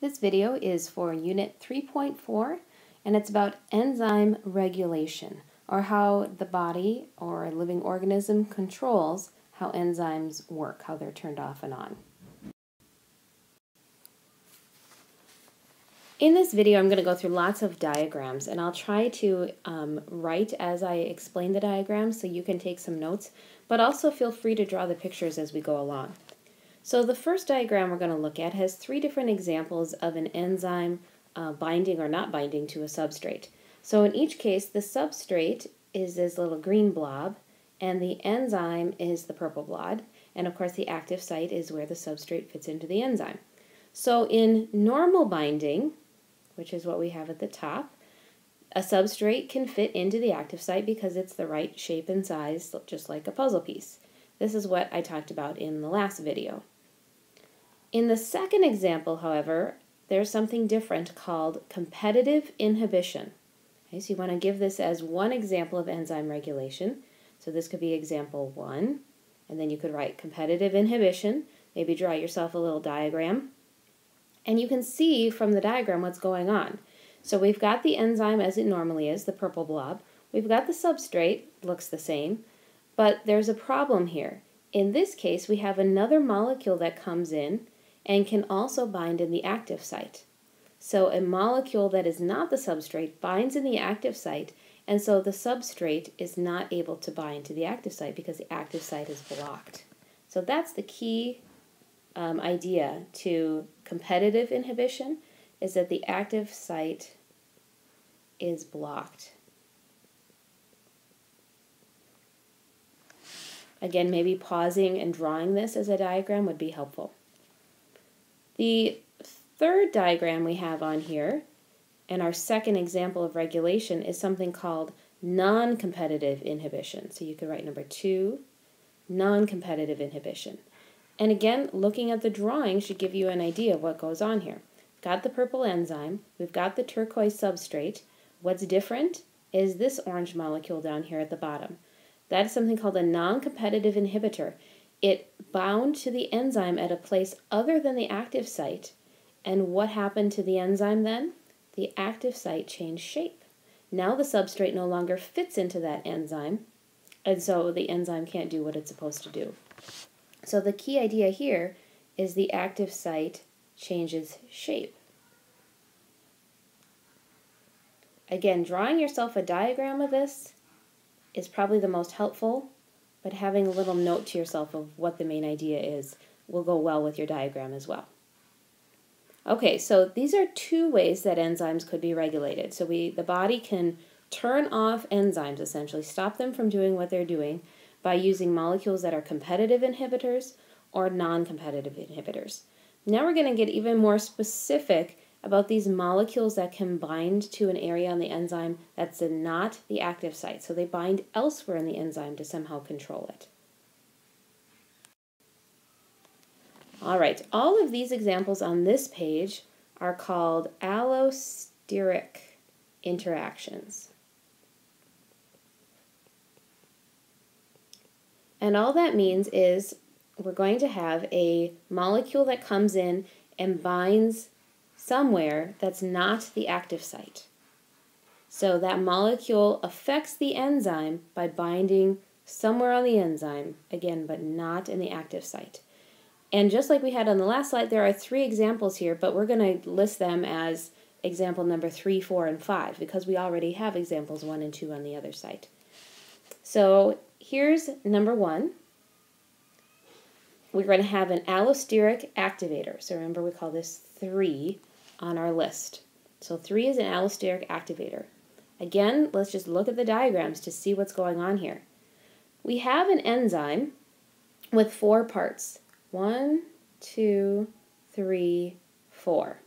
This video is for Unit 3.4 and it's about enzyme regulation or how the body or a living organism controls how enzymes work, how they're turned off and on. In this video, I'm going to go through lots of diagrams and I'll try to um, write as I explain the diagrams so you can take some notes, but also feel free to draw the pictures as we go along. So the first diagram we're going to look at has three different examples of an enzyme uh, binding or not binding to a substrate. So in each case, the substrate is this little green blob, and the enzyme is the purple blob, and of course the active site is where the substrate fits into the enzyme. So in normal binding, which is what we have at the top, a substrate can fit into the active site because it's the right shape and size, just like a puzzle piece. This is what I talked about in the last video. In the second example, however, there's something different called competitive inhibition. Okay, so you want to give this as one example of enzyme regulation. So this could be example one, and then you could write competitive inhibition, maybe draw yourself a little diagram. And you can see from the diagram what's going on. So we've got the enzyme as it normally is, the purple blob. We've got the substrate, looks the same, but there's a problem here. In this case, we have another molecule that comes in and can also bind in the active site. So a molecule that is not the substrate binds in the active site, and so the substrate is not able to bind to the active site because the active site is blocked. So that's the key um, idea to competitive inhibition is that the active site is blocked. Again, maybe pausing and drawing this as a diagram would be helpful. The third diagram we have on here, and our second example of regulation, is something called non-competitive inhibition. So you could write number two, non-competitive inhibition. And again, looking at the drawing should give you an idea of what goes on here. Got the purple enzyme, we've got the turquoise substrate. What's different is this orange molecule down here at the bottom. That is something called a non-competitive inhibitor. It bound to the enzyme at a place other than the active site. And what happened to the enzyme then? The active site changed shape. Now the substrate no longer fits into that enzyme, and so the enzyme can't do what it's supposed to do. So the key idea here is the active site changes shape. Again, drawing yourself a diagram of this is probably the most helpful but having a little note to yourself of what the main idea is will go well with your diagram as well. Okay, so these are two ways that enzymes could be regulated. So we, the body can turn off enzymes, essentially, stop them from doing what they're doing by using molecules that are competitive inhibitors or non-competitive inhibitors. Now we're going to get even more specific about these molecules that can bind to an area on the enzyme that's not the active site. So they bind elsewhere in the enzyme to somehow control it. All right, all of these examples on this page are called allosteric interactions. And all that means is we're going to have a molecule that comes in and binds somewhere that's not the active site. So that molecule affects the enzyme by binding somewhere on the enzyme, again, but not in the active site. And just like we had on the last slide, there are three examples here, but we're going to list them as example number three, four, and five because we already have examples one and two on the other site. So here's number one. We're going to have an allosteric activator. So remember we call this three on our list. So 3 is an allosteric activator. Again, let's just look at the diagrams to see what's going on here. We have an enzyme with four parts. One, two, three, four.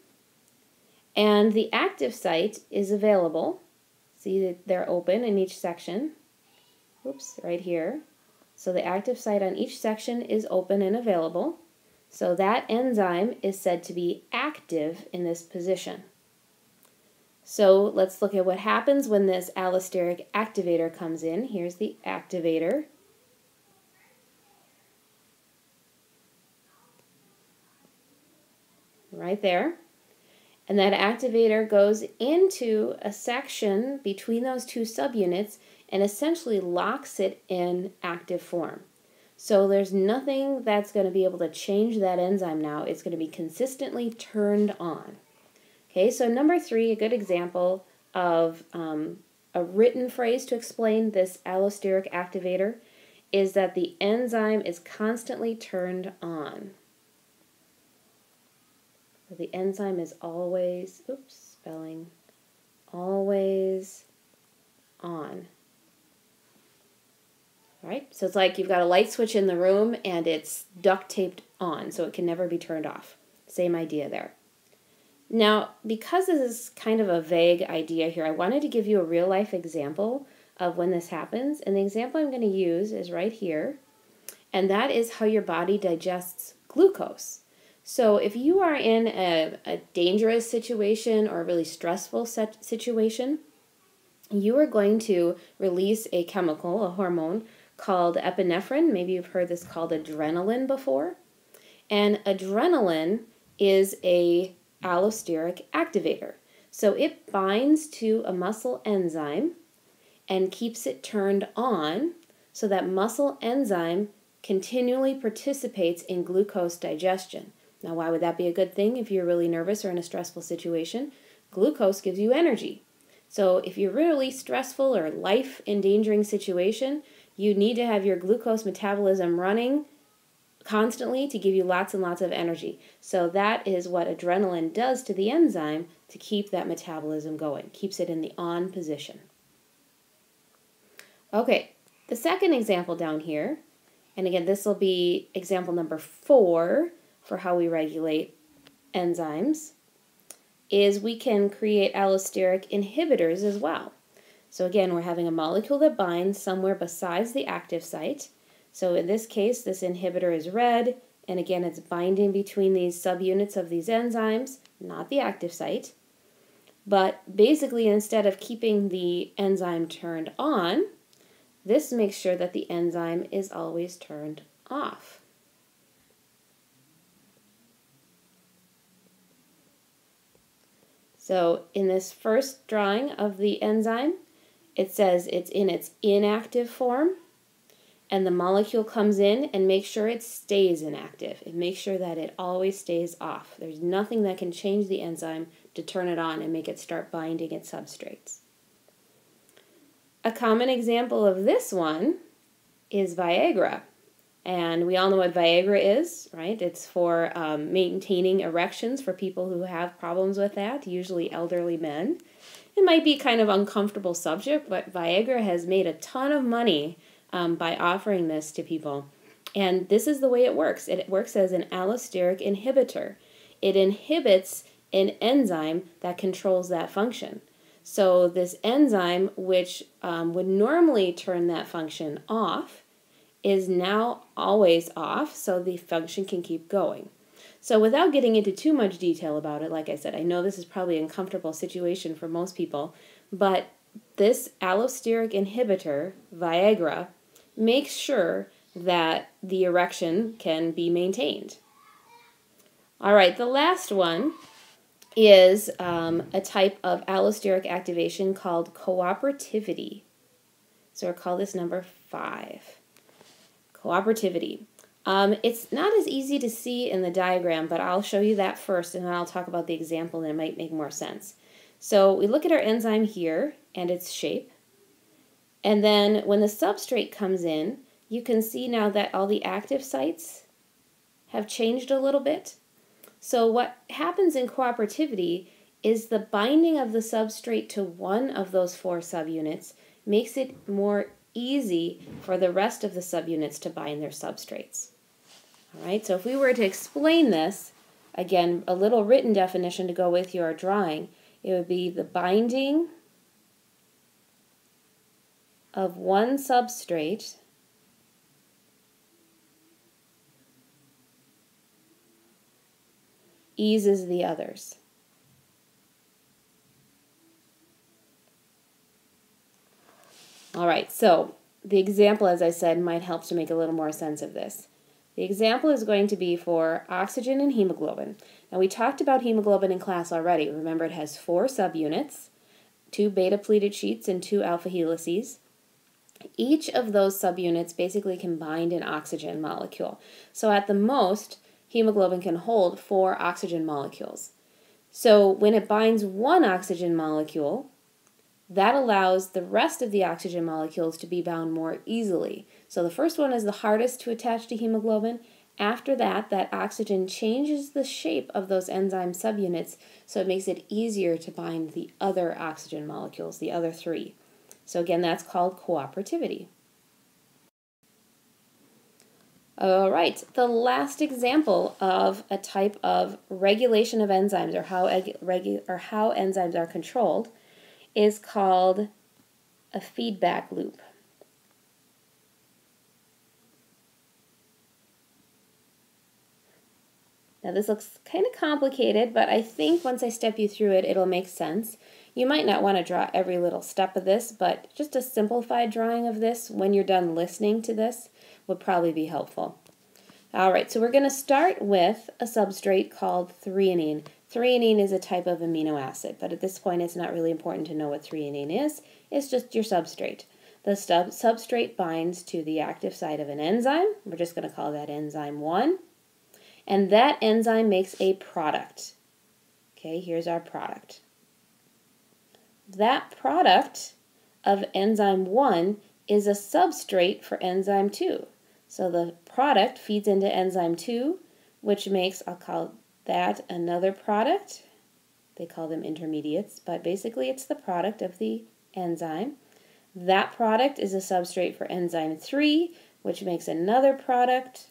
And the active site is available. See that they're open in each section. Oops, right here. So the active site on each section is open and available. So that enzyme is said to be active in this position. So let's look at what happens when this allosteric activator comes in. Here's the activator. Right there. And that activator goes into a section between those two subunits and essentially locks it in active form. So there's nothing that's going to be able to change that enzyme now. It's going to be consistently turned on. Okay, so number three, a good example of um, a written phrase to explain this allosteric activator is that the enzyme is constantly turned on. So The enzyme is always, oops, spelling, always on. Right, so it's like you've got a light switch in the room and it's duct taped on, so it can never be turned off. Same idea there. Now, because this is kind of a vague idea here, I wanted to give you a real life example of when this happens. And the example I'm going to use is right here, and that is how your body digests glucose. So if you are in a, a dangerous situation or a really stressful situation, you are going to release a chemical, a hormone called epinephrine. Maybe you've heard this called adrenaline before. And adrenaline is a allosteric activator. So it binds to a muscle enzyme and keeps it turned on so that muscle enzyme continually participates in glucose digestion. Now, why would that be a good thing if you're really nervous or in a stressful situation? Glucose gives you energy. So, if you're really stressful or life endangering situation, you need to have your glucose metabolism running constantly to give you lots and lots of energy. So that is what adrenaline does to the enzyme to keep that metabolism going, keeps it in the on position. Okay, the second example down here, and again, this will be example number four for how we regulate enzymes, is we can create allosteric inhibitors as well. So again, we're having a molecule that binds somewhere besides the active site. So in this case, this inhibitor is red, and again, it's binding between these subunits of these enzymes, not the active site. But basically, instead of keeping the enzyme turned on, this makes sure that the enzyme is always turned off. So in this first drawing of the enzyme, it says it's in its inactive form, and the molecule comes in and makes sure it stays inactive. It makes sure that it always stays off. There's nothing that can change the enzyme to turn it on and make it start binding its substrates. A common example of this one is Viagra. And we all know what Viagra is, right? It's for um, maintaining erections for people who have problems with that, usually elderly men. It might be kind of uncomfortable subject, but Viagra has made a ton of money um, by offering this to people. And this is the way it works. It works as an allosteric inhibitor. It inhibits an enzyme that controls that function. So this enzyme, which um, would normally turn that function off, is now always off, so the function can keep going. So without getting into too much detail about it, like I said, I know this is probably an uncomfortable situation for most people, but this allosteric inhibitor, Viagra, makes sure that the erection can be maintained. All right, the last one is um, a type of allosteric activation called cooperativity. So we'll call this number five. Cooperativity. Um, it's not as easy to see in the diagram, but I'll show you that first and then I'll talk about the example and it might make more sense. So we look at our enzyme here and its shape. And then when the substrate comes in, you can see now that all the active sites have changed a little bit. So what happens in cooperativity is the binding of the substrate to one of those four subunits makes it more easy for the rest of the subunits to bind their substrates. All right, so if we were to explain this, again, a little written definition to go with your drawing, it would be the binding of one substrate eases the others. All right, so the example, as I said, might help to make a little more sense of this. The example is going to be for oxygen and hemoglobin. Now, we talked about hemoglobin in class already. Remember, it has four subunits two beta pleated sheets and two alpha helices. Each of those subunits basically can bind an oxygen molecule. So, at the most, hemoglobin can hold four oxygen molecules. So, when it binds one oxygen molecule, that allows the rest of the oxygen molecules to be bound more easily. So, the first one is the hardest to attach to hemoglobin, after that, that oxygen changes the shape of those enzyme subunits, so it makes it easier to bind the other oxygen molecules, the other three. So again, that's called cooperativity. All right, the last example of a type of regulation of enzymes or how, or how enzymes are controlled is called a feedback loop. Now this looks kind of complicated, but I think once I step you through it, it'll make sense. You might not want to draw every little step of this, but just a simplified drawing of this when you're done listening to this would probably be helpful. All right, so we're going to start with a substrate called threonine. Threonine is a type of amino acid, but at this point it's not really important to know what threonine is. It's just your substrate. The sub substrate binds to the active site of an enzyme. We're just going to call that enzyme 1 and that enzyme makes a product. Okay, here's our product. That product of enzyme 1 is a substrate for enzyme 2. So the product feeds into enzyme 2, which makes, I'll call that another product. They call them intermediates, but basically it's the product of the enzyme. That product is a substrate for enzyme 3, which makes another product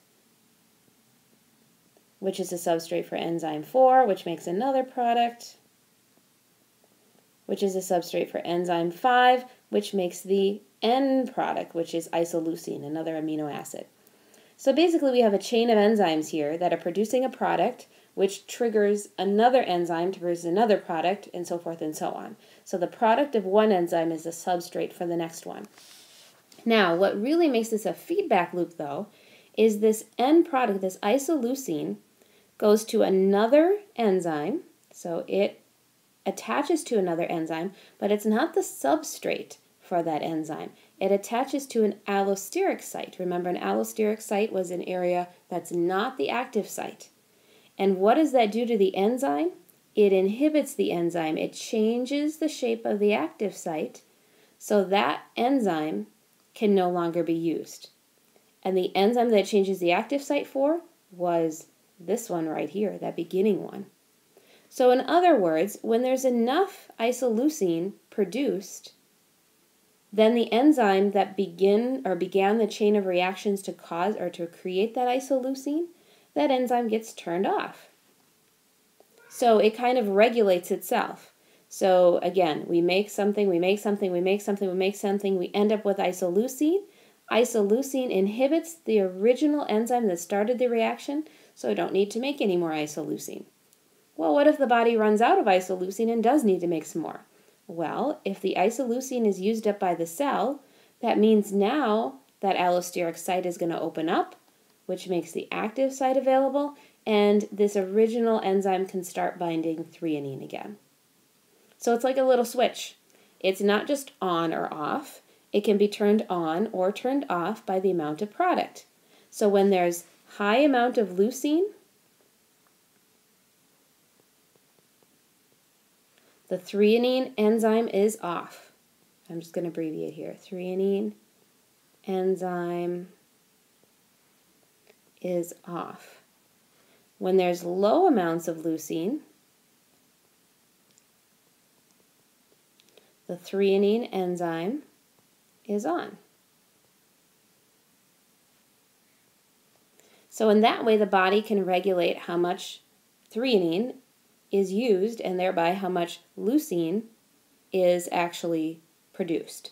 which is a substrate for enzyme 4, which makes another product, which is a substrate for enzyme 5, which makes the end product, which is isoleucine, another amino acid. So basically we have a chain of enzymes here that are producing a product which triggers another enzyme to produce another product, and so forth and so on. So the product of one enzyme is a substrate for the next one. Now, what really makes this a feedback loop, though, is this end product, this isoleucine, goes to another enzyme. So it attaches to another enzyme, but it's not the substrate for that enzyme. It attaches to an allosteric site. Remember, an allosteric site was an area that's not the active site. And what does that do to the enzyme? It inhibits the enzyme. It changes the shape of the active site so that enzyme can no longer be used. And the enzyme that changes the active site for was this one right here, that beginning one. So in other words, when there's enough isoleucine produced, then the enzyme that begin or began the chain of reactions to cause or to create that isoleucine, that enzyme gets turned off. So it kind of regulates itself. So again, we make something, we make something, we make something, we make something, we end up with isoleucine. Isoleucine inhibits the original enzyme that started the reaction, so I don't need to make any more isoleucine. Well, what if the body runs out of isoleucine and does need to make some more? Well, if the isoleucine is used up by the cell, that means now that allosteric site is going to open up, which makes the active site available, and this original enzyme can start binding threonine again. So it's like a little switch. It's not just on or off. It can be turned on or turned off by the amount of product. So when there's high amount of leucine, the threonine enzyme is off. I'm just going to abbreviate here. Threonine enzyme is off. When there's low amounts of leucine, the threonine enzyme is on. So in that way, the body can regulate how much threonine is used and thereby how much leucine is actually produced.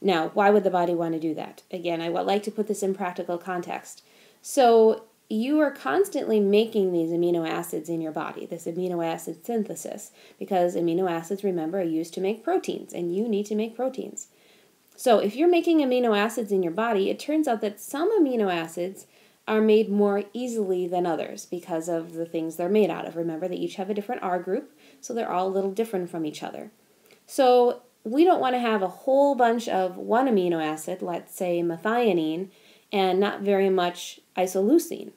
Now, why would the body want to do that? Again, I would like to put this in practical context. So you are constantly making these amino acids in your body, this amino acid synthesis, because amino acids, remember, are used to make proteins, and you need to make proteins. So if you're making amino acids in your body, it turns out that some amino acids are made more easily than others because of the things they're made out of. Remember, they each have a different R group, so they're all a little different from each other. So we don't want to have a whole bunch of one amino acid, let's say methionine, and not very much isoleucine.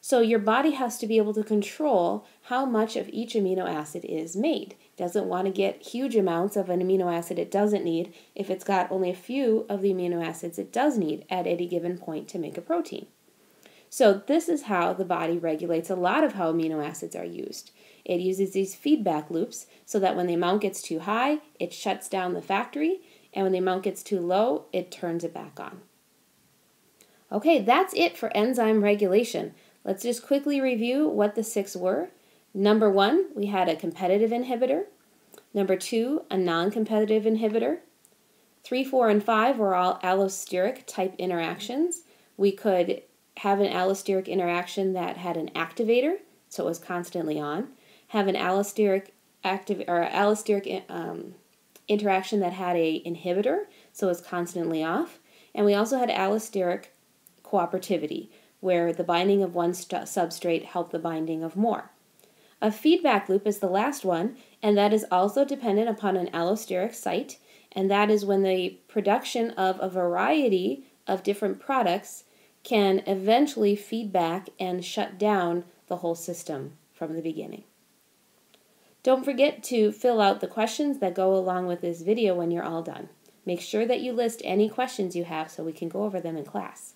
So your body has to be able to control how much of each amino acid is made. It doesn't want to get huge amounts of an amino acid it doesn't need if it's got only a few of the amino acids it does need at any given point to make a protein. So this is how the body regulates a lot of how amino acids are used. It uses these feedback loops so that when the amount gets too high, it shuts down the factory, and when the amount gets too low, it turns it back on. Okay, that's it for enzyme regulation. Let's just quickly review what the six were. Number one, we had a competitive inhibitor. Number two, a non-competitive inhibitor. Three, four, and five were all allosteric type interactions. We could have an allosteric interaction that had an activator, so it was constantly on. Have an allosteric active or allosteric um, interaction that had a inhibitor, so it was constantly off. And we also had allosteric cooperativity, where the binding of one substrate helped the binding of more. A feedback loop is the last one, and that is also dependent upon an allosteric site, and that is when the production of a variety of different products can eventually feed back and shut down the whole system from the beginning. Don't forget to fill out the questions that go along with this video when you're all done. Make sure that you list any questions you have so we can go over them in class.